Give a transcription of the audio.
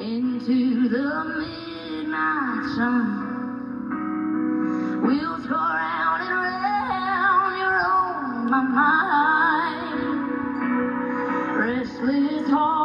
into the midnight sun. we'll go round and round, you're on my mind. Restless heart.